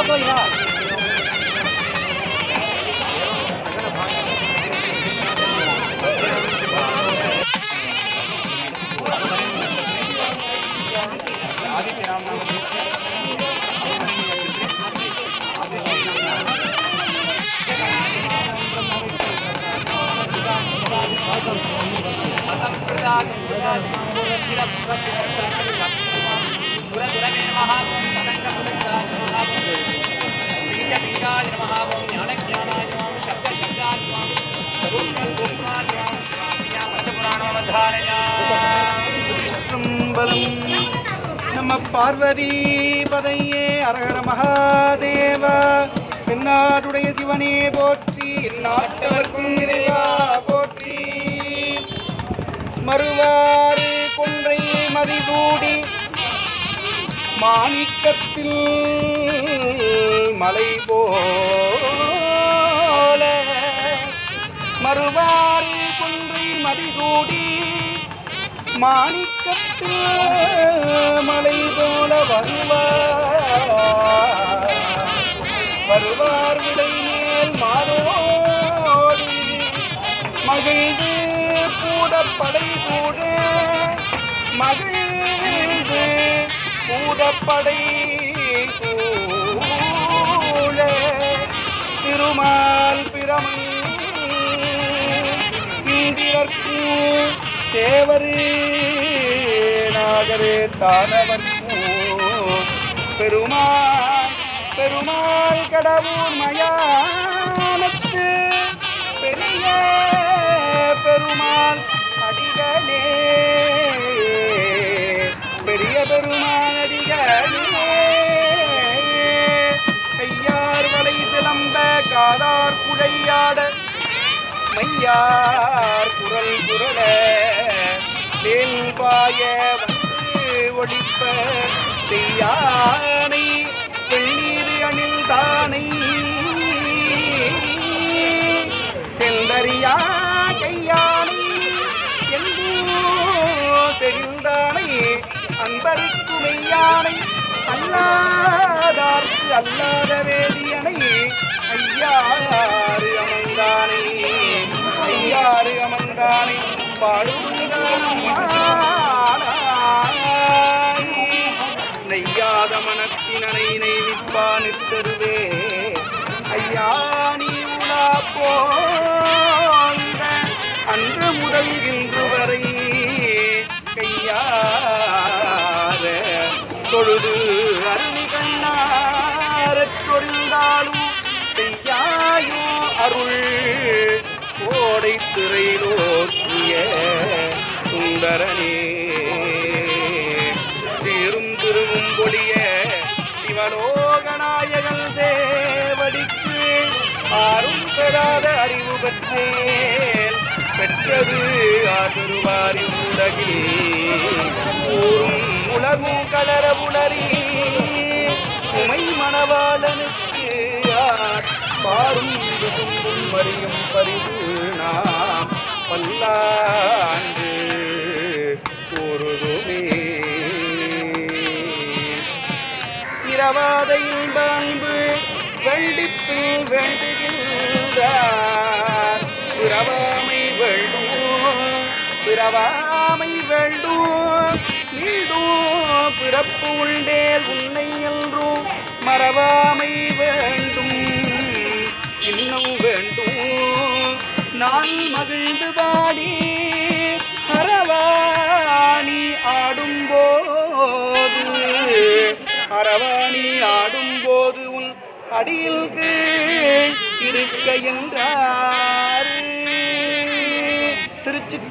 差不多一万 பார்வதி பதையே அரகர மகாதேவ. தென்னாடுடைய சிவனே போற்றி நாட்டவர்க்கும் இறைவா போற்றி. மறுவாறு கொன்றை மதிசூடி மாணிக்கத்தில் மலை போல. மறுவாறு கொன்றை மதிசூடி மாணிக்கத்தில் மலை போல வருவார். வருவார் விடை மேல் மாறோடி. மகிழ்ந்து கூட படை கூட மகிழ்ந்து கூடப்படை சூழ தேவரு நாகரே தானவர்க்கும் பெருமாள் பெருமாள் கடவுள் மயானத்து. பெரிய பெருமாள் அடிகளே. பெரிய பெருமாள் அடிகளே. கையார் வலை சிலம்ப காதார் குழையாட. மையார் குரல் குரலே. பாய வந்து ஒழிப்ப செய்யானை வெள்ளீர் அணிந்தானை. செந்தறியா கையானை எங்கோ செறிந்தானை அன்பருக்கு மெய்யானை அல்லாதார்க்கு அல்லாத வேதியனை ஐயாறு அமர்ந்தானை ஐயாறு அமர்ந்தானை. நெய்யாத மனத்தினனை நெய்விப்பானுத் தருவே ஐயா நீ உலா போந்த அன்று முதல் இன்று வரை கையார தொழுது அருணி கண்ணாரச் சொரிந்தாலும் செய்யாயோ அருள் கோடை திரை சுந்தரனே. சீரும் திருவும் பொழிய சிவலோகநாயகன் சேவடிக்கு ஆறும் பெறாத அறிவு பெற்றேன். பெற்றது ஆதிருவாரி உலகில். ஊரும் உலகும் கலர உளறி உமை மணவாளனுக்கு பாரும் சுந்தும் மறியும் பரிசு நாம் பல்லாண்டு இரவாத இன்பு வெள்ளிப்பில் வேண்டுகின்றார் பிறவாமை வெள்ளும் பிறவாமை வெள்ளும் நீடும் பிறப்பு உண்டேல் உன்னை என்றும் மறவாமை வேண்டும். இன்னும் வேண்டும். நான் மகிழ்ந்து பாடி அரவாணி ஆடும்போது அரவாணி ஆடும்போது உன் அடியில் கீழ் இருக்க என்றார். திருச்சி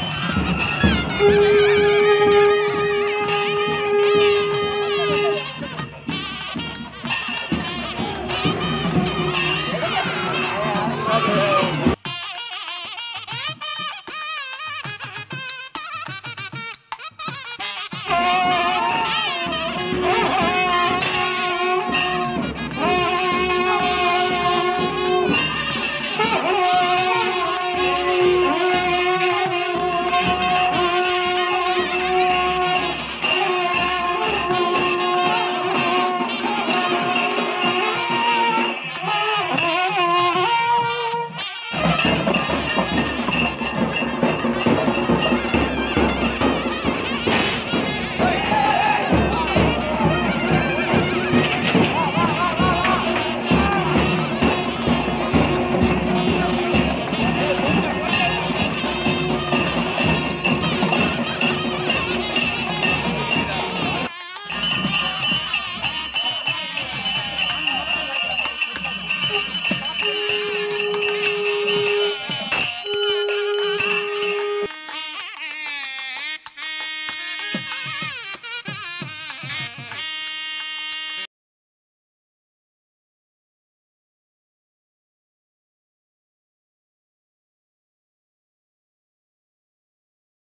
Yeah.